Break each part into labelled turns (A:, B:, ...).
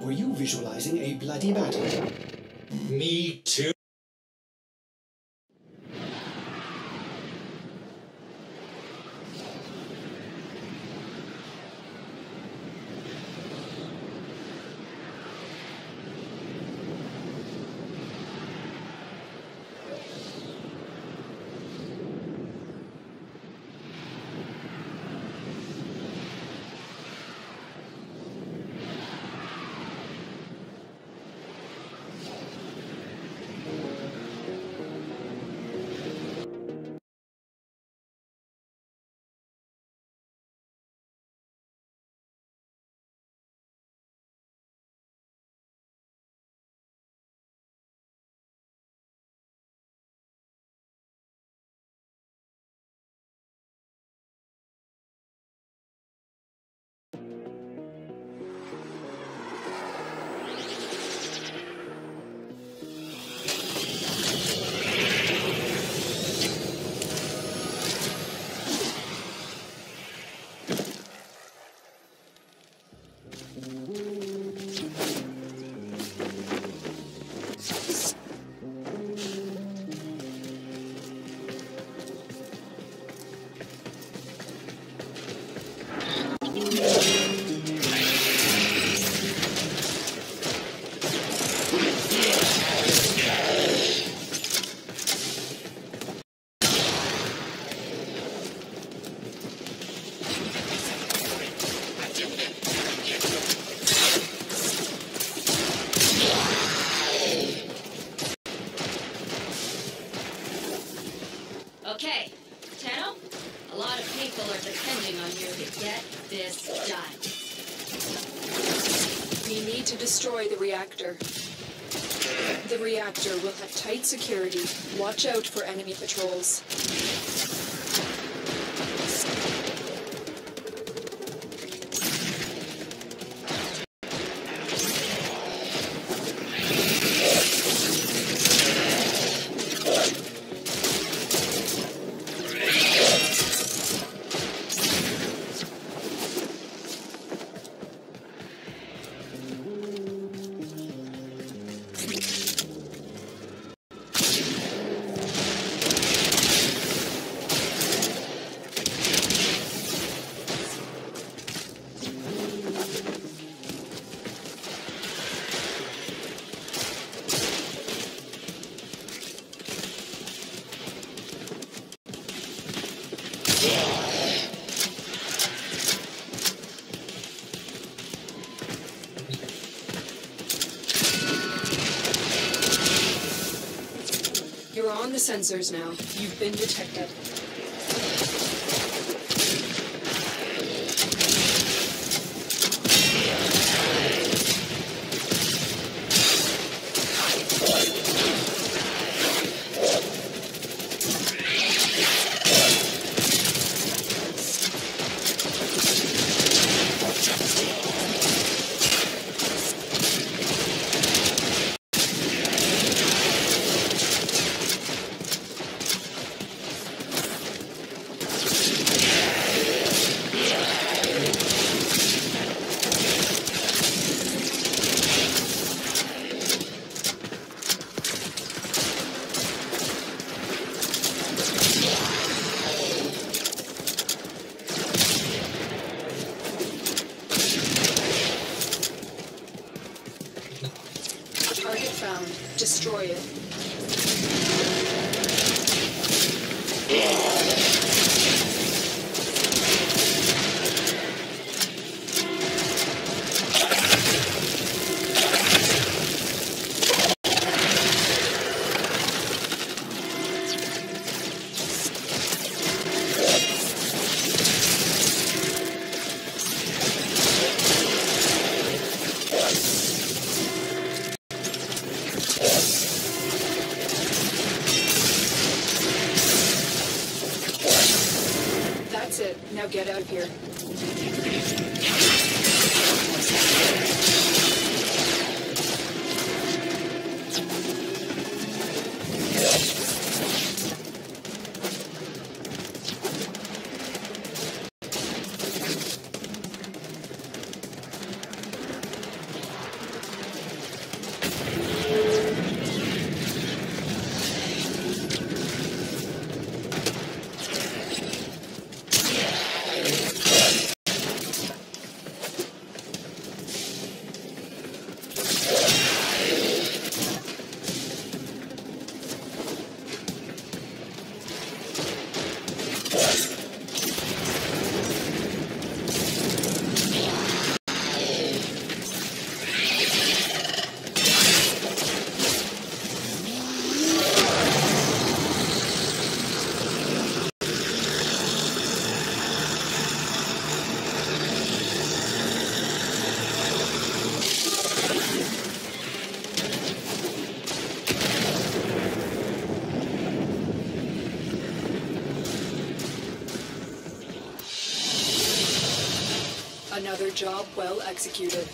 A: Were you visualizing a bloody battle?
B: Me too.
C: The reactor will have tight security. Watch out for enemy patrols. Sensors now. You've been detected. Now get out of here. Job well executed.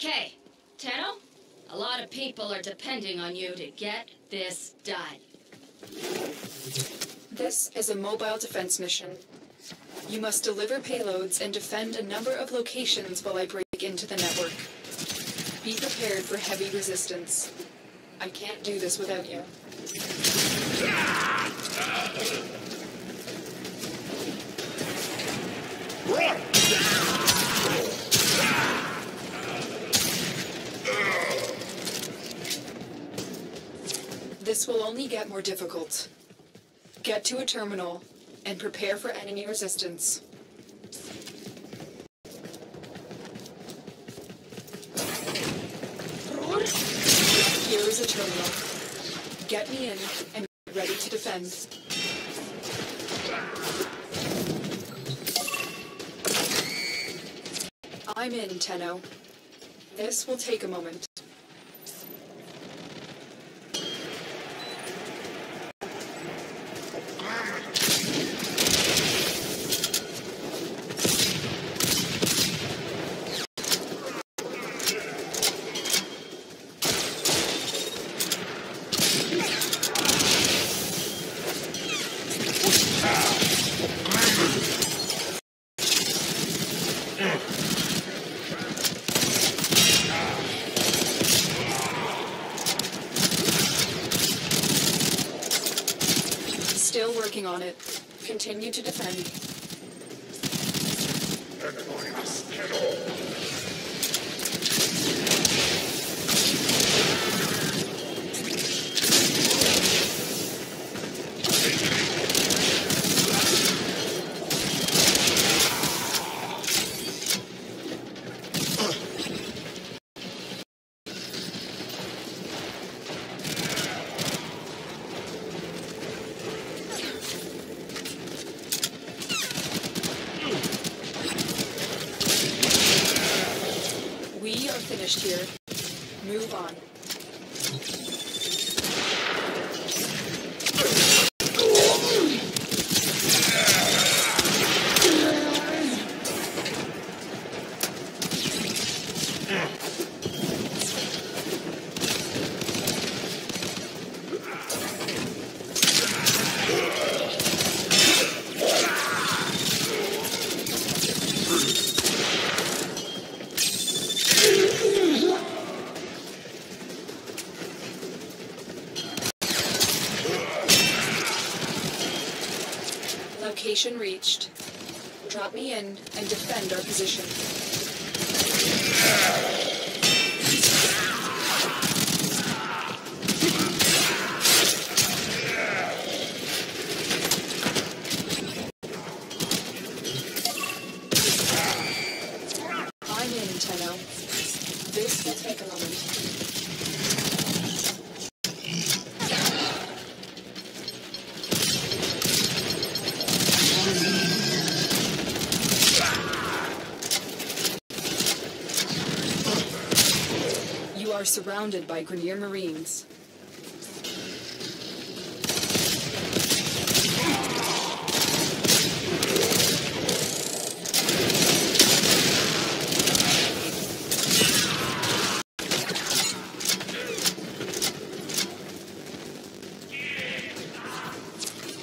B: Okay, Tenno, a lot of people are depending on you to get this done.
C: This is a mobile defense mission. You must deliver payloads and defend a number of locations while I break into the network. Be prepared for heavy resistance. I can't do this without you. This will only get more difficult. Get to a terminal and prepare for enemy resistance. Here is a terminal. Get me in and ready to defend. I'm in, Tenno. This will take a moment. Location reached. Drop me in and defend our position. I'm in, Tenno. This will take a moment. You are surrounded by Grineer Marines.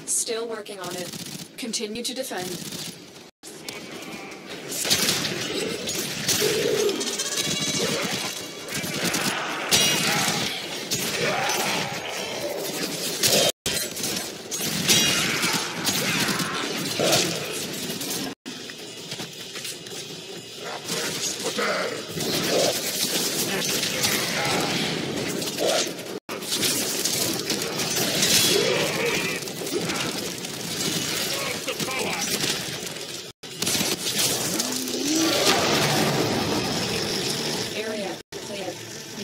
C: Still working on it. Continue to defend. Area clear.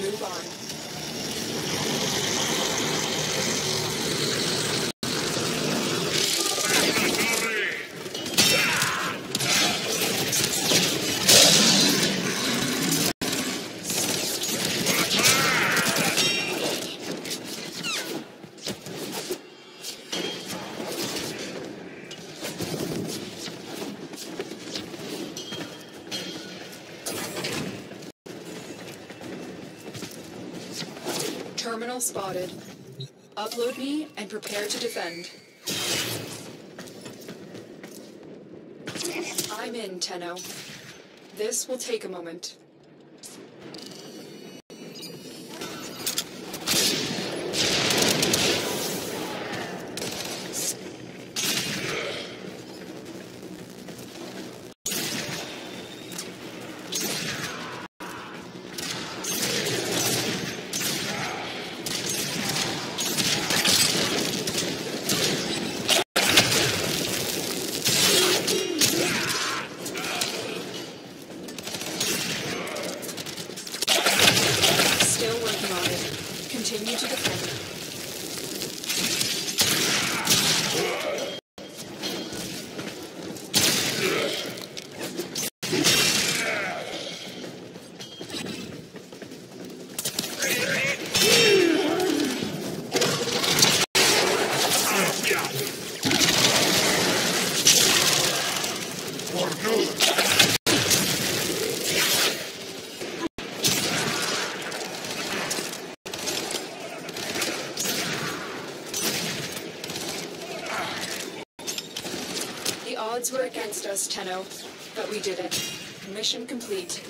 C: Move on. Terminal spotted. Upload me and prepare to defend. I'm in, Tenno. This will take a moment. Still working on it. Continue to defend. The odds were against us, Tenno, but we did it. Mission complete.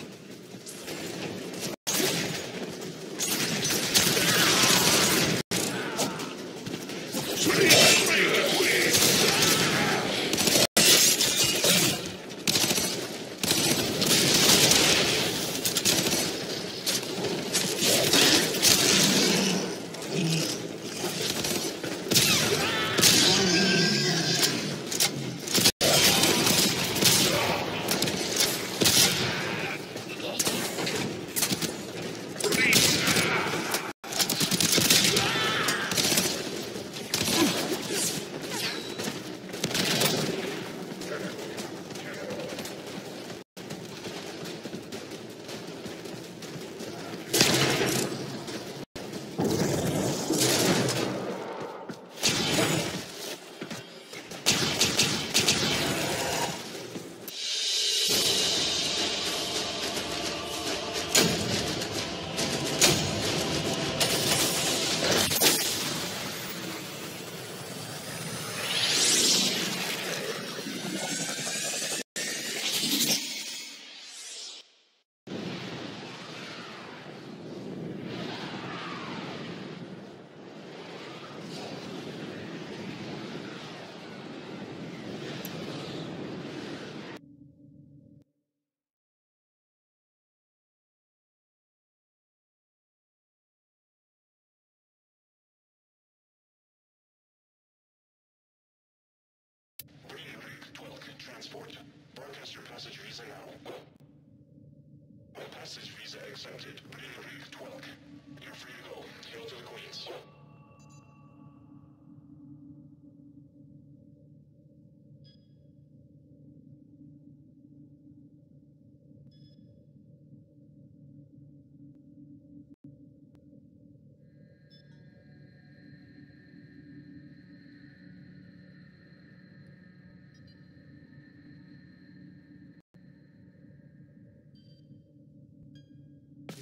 D: Transport. Broadcast your passage visa now. Passage visa accepted. Reed 12. You're free to go. Hail to the Queens.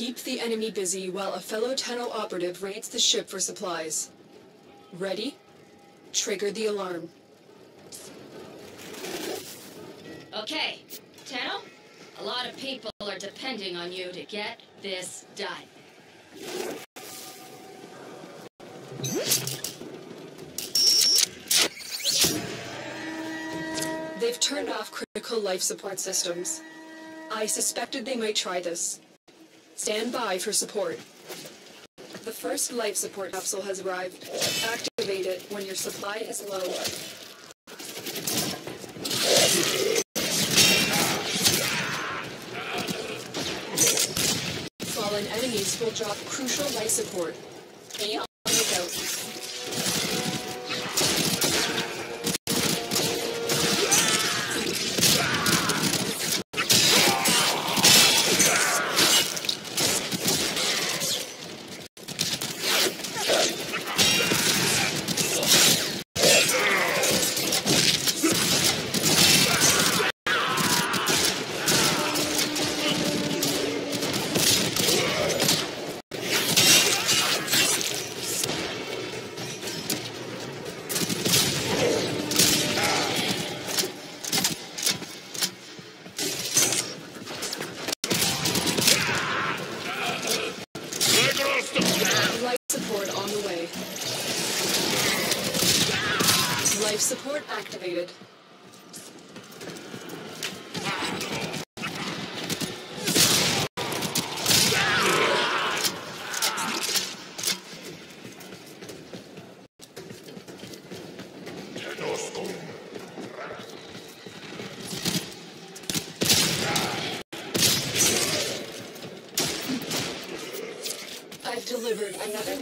C: Keep the enemy busy while a fellow Tenno operative raids the ship for supplies. Ready? Trigger the alarm.
B: Okay, Tenno, a lot of people are depending on you to get this done.
C: They've turned off critical life support systems. I suspected they might try this. Stand by for support. The first life support capsule has arrived. Activate it when your supply is low. Fallen enemies will drop crucial life support.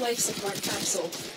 C: Life support capsule.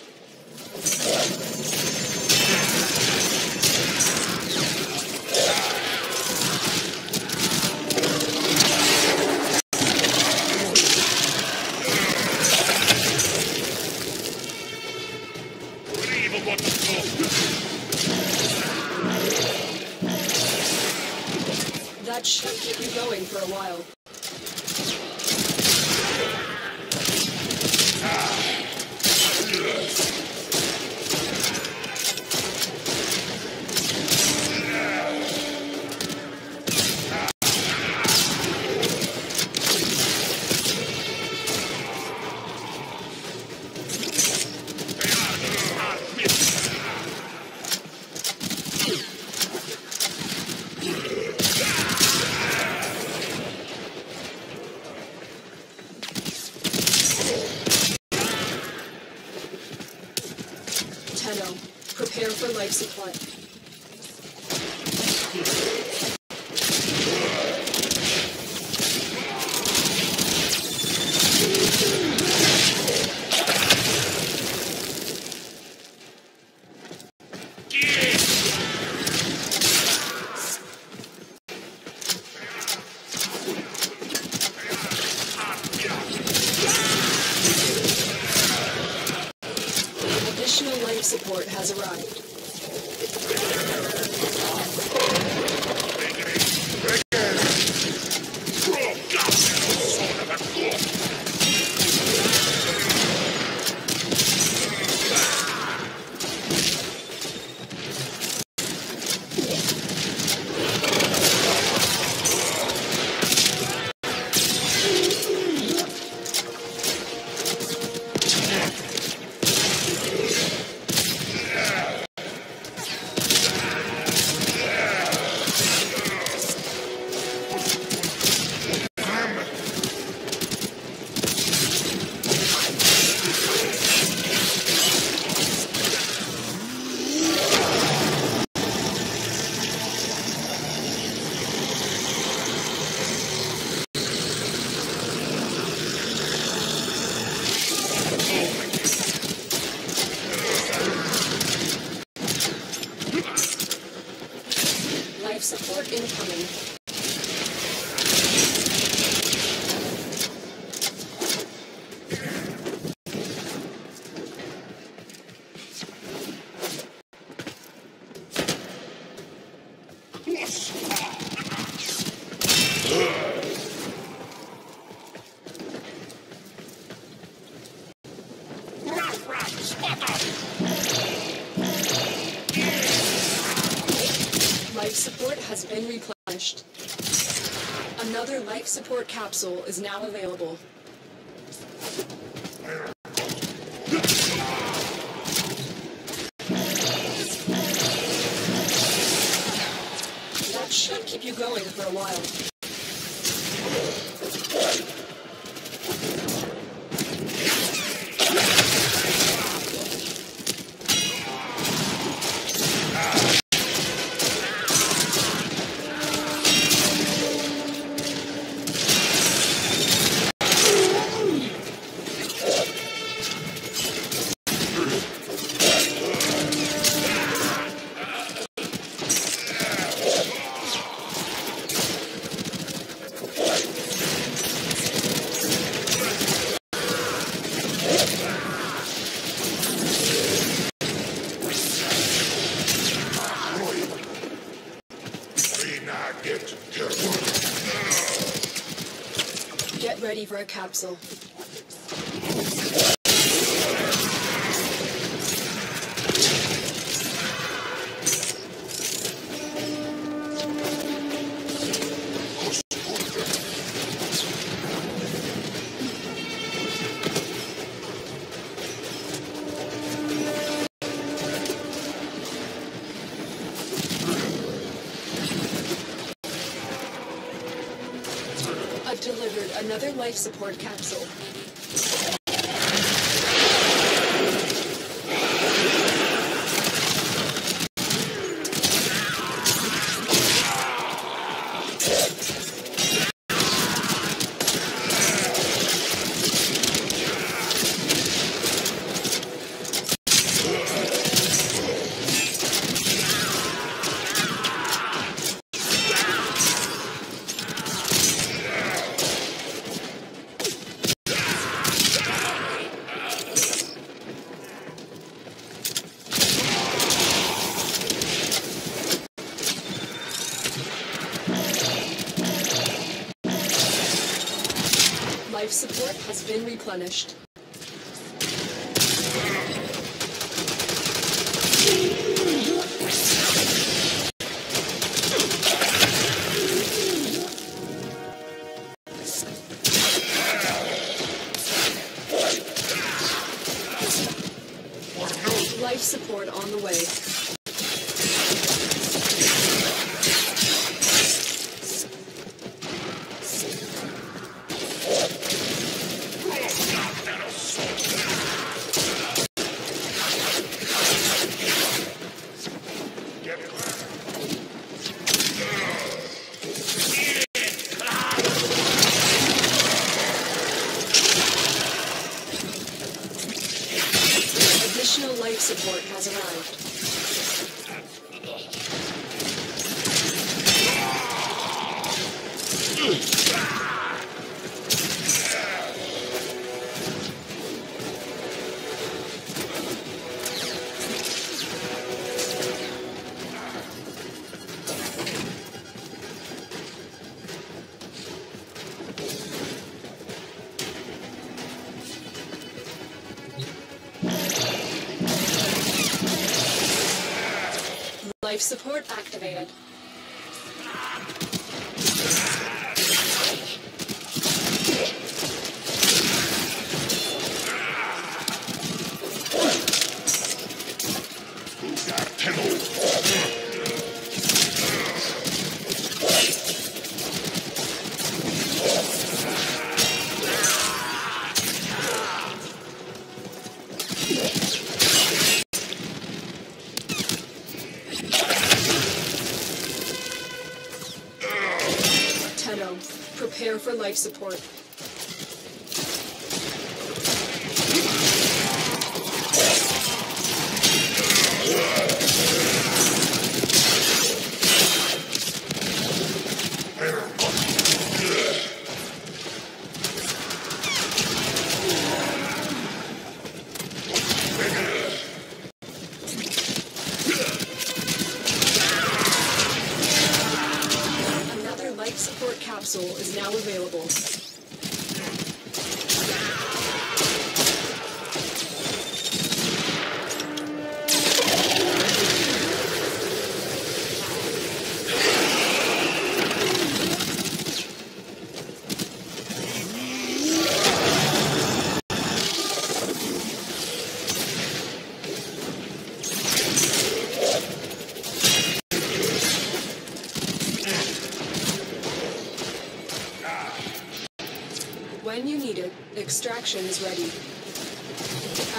C: Prepare for life support. Life support has been replenished. Another life support capsule is now available. That should keep you going for a while.
D: Be not get careful.
C: Get ready for a capsule. Life support capsule. Has Life support activated. Life support. Another life support capsule is now available. When you need it, is ready.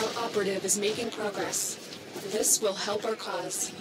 C: Our operative is making progress. This will help our cause.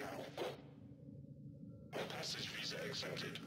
D: Visa. All passage visa accepted.